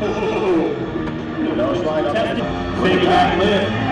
No slide tested. Big back lift.